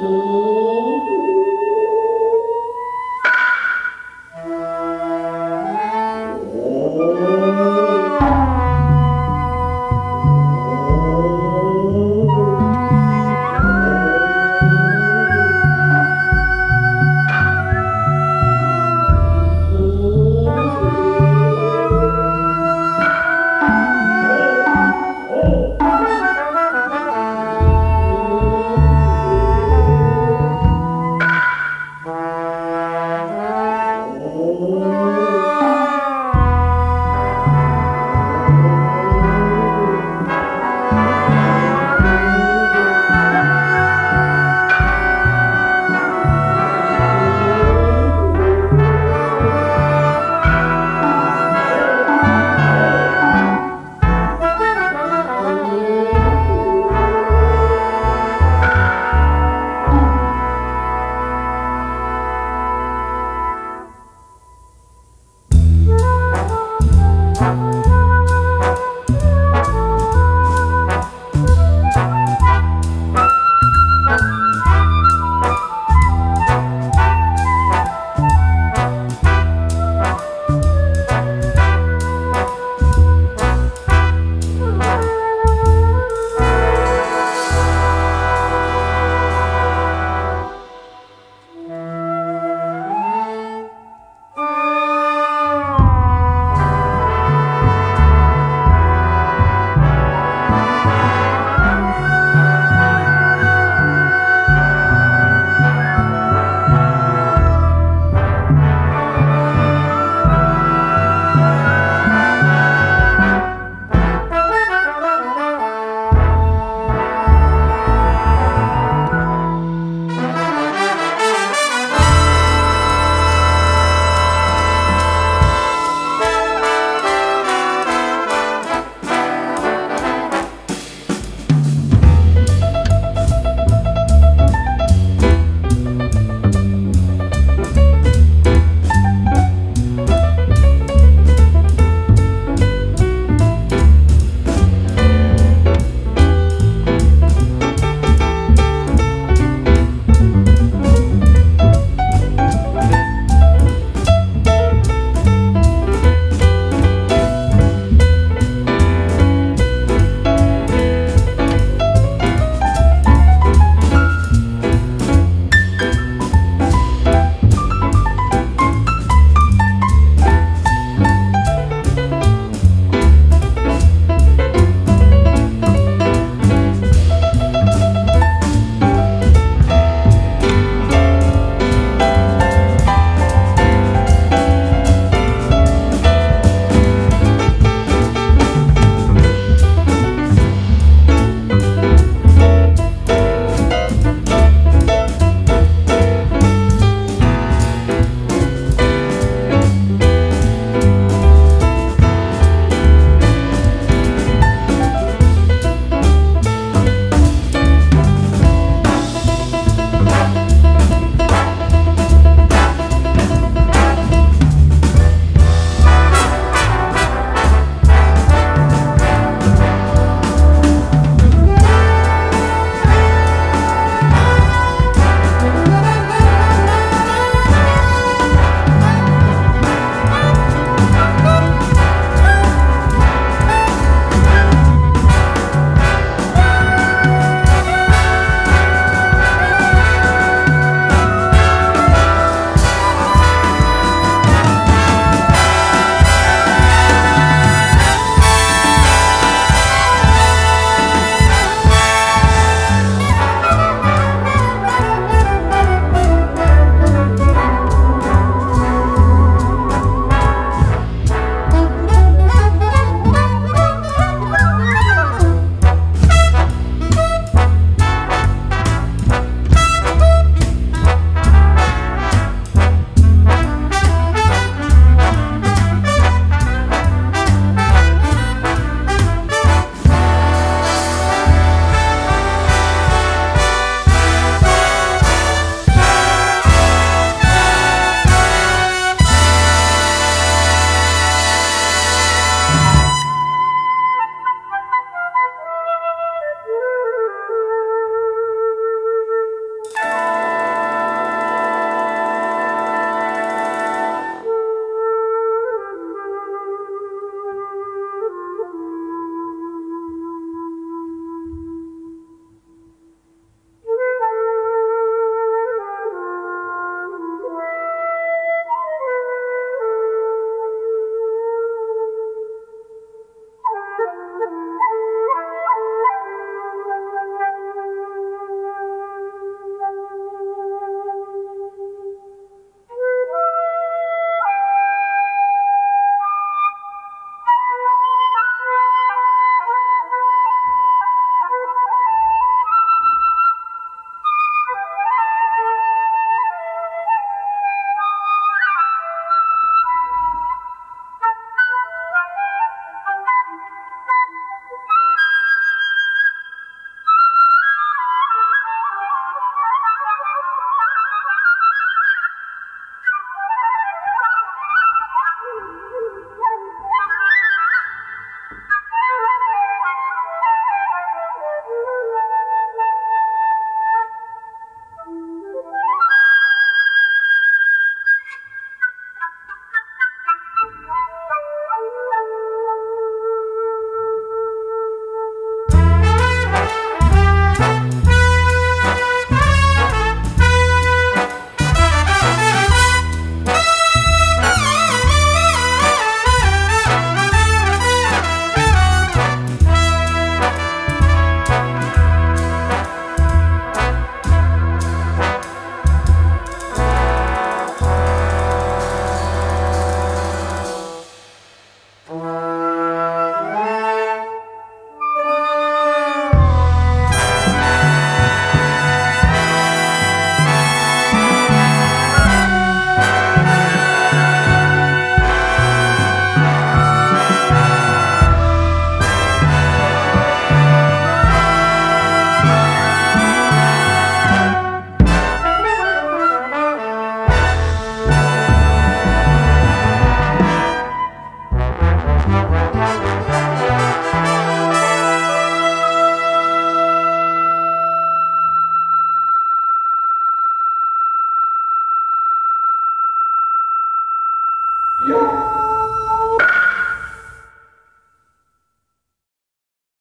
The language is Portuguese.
Música